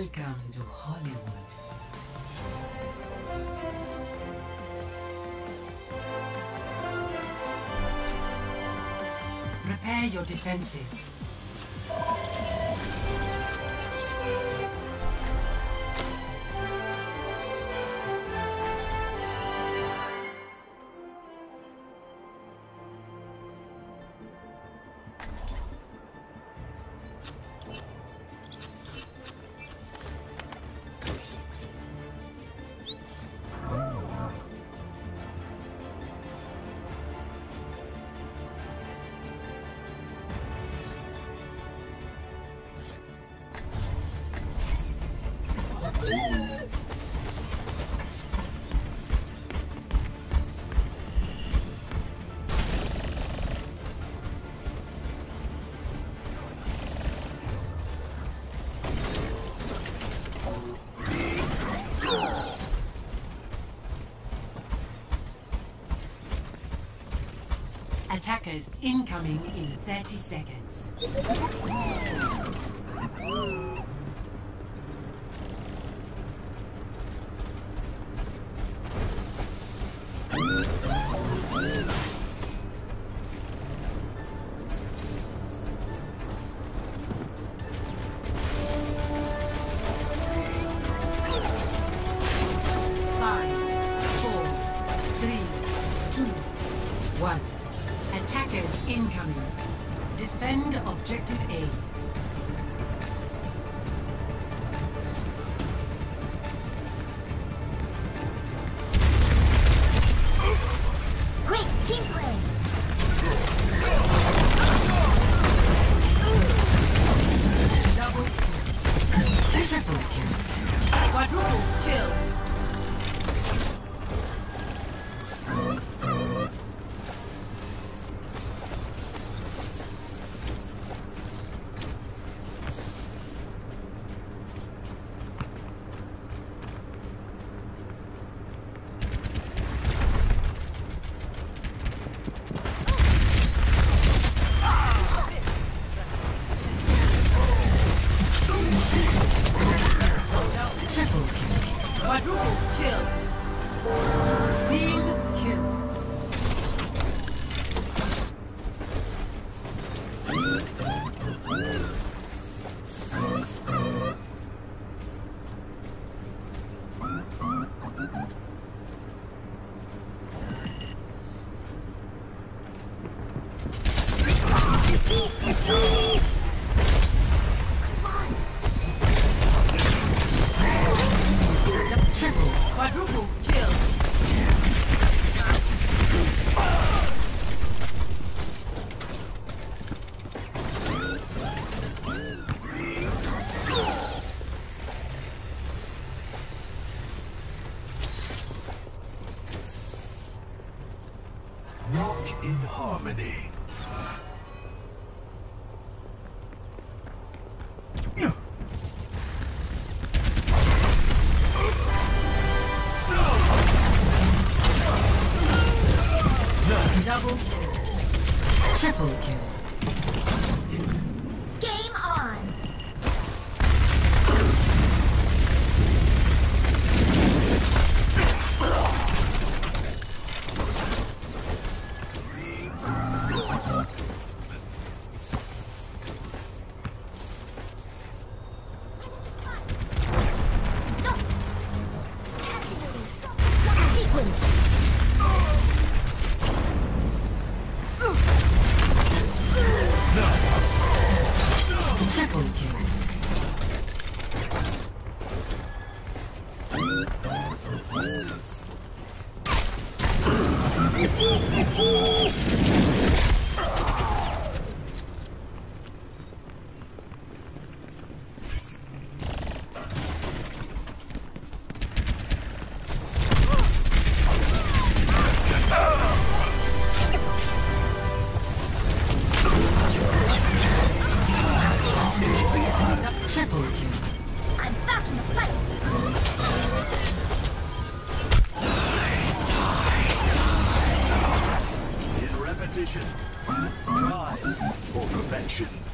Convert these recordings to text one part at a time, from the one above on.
Welcome to Hollywood. Prepare your defenses. Attackers incoming in 30 seconds. Objective. C'est! It's time for prevention.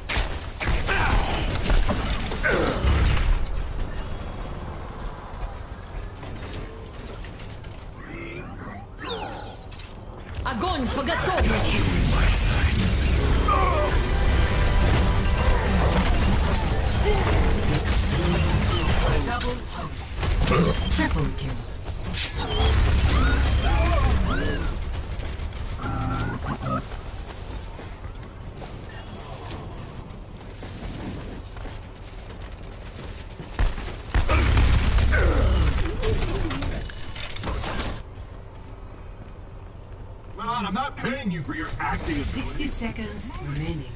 Paying you for your acting 60 seconds remaining.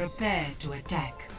Prepare to attack.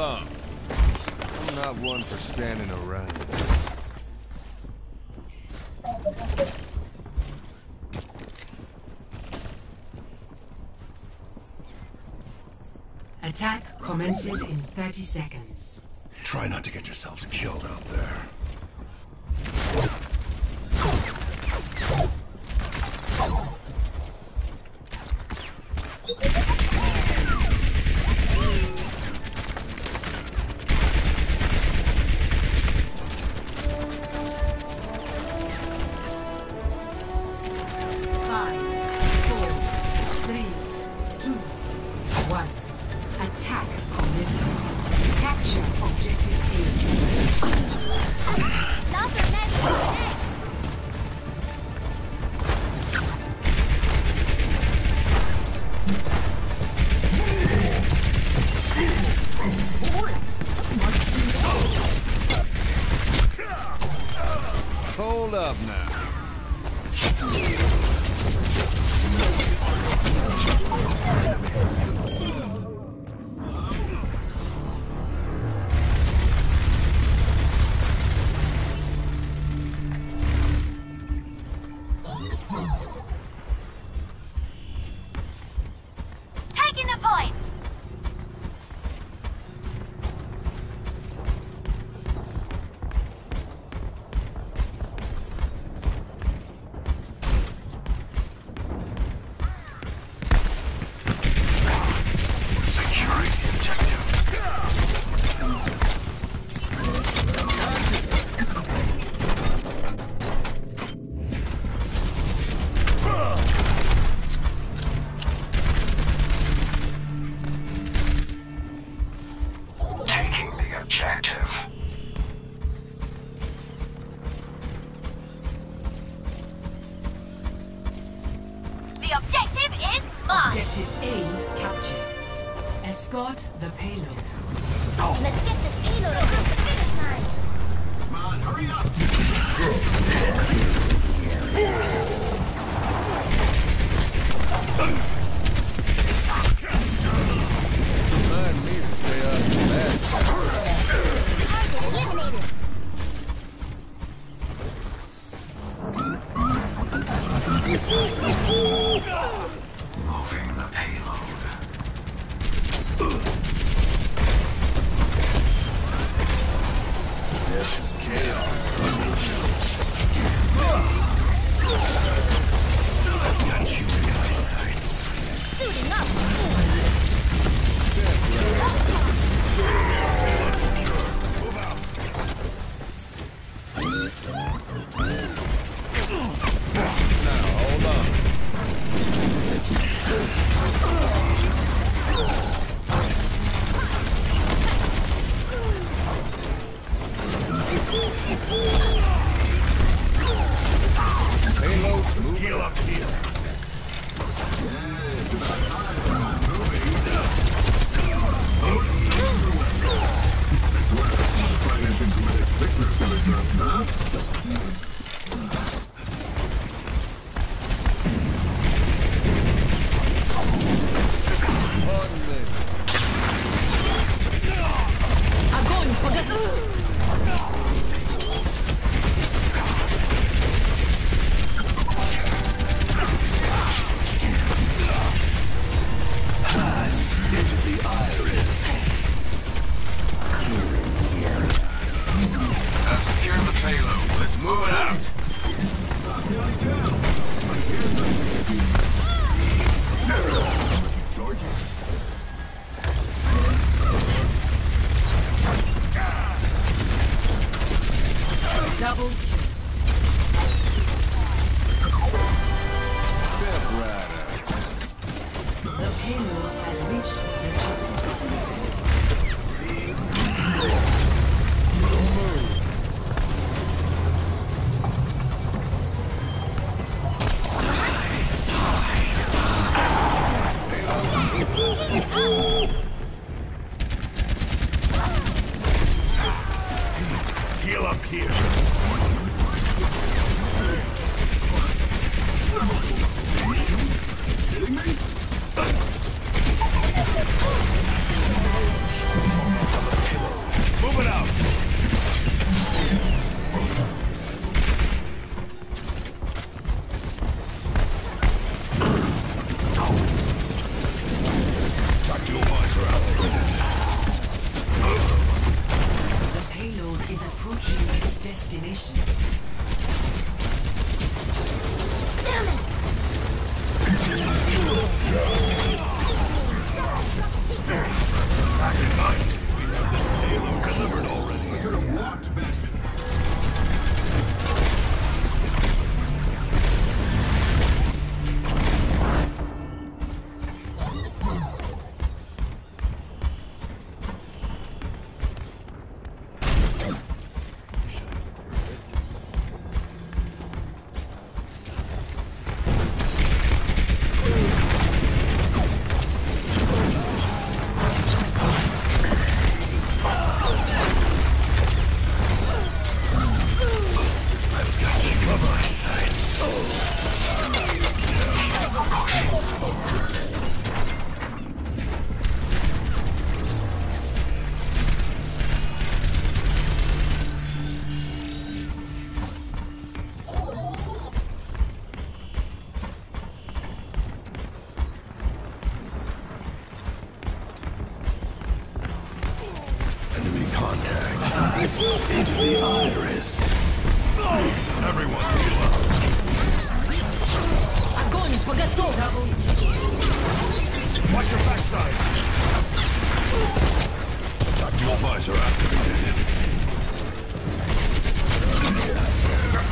Now. I'm not one for standing around. Attack commences in 30 seconds. Try not to get yourselves killed out there. 1. Attack on this. Capture objective A.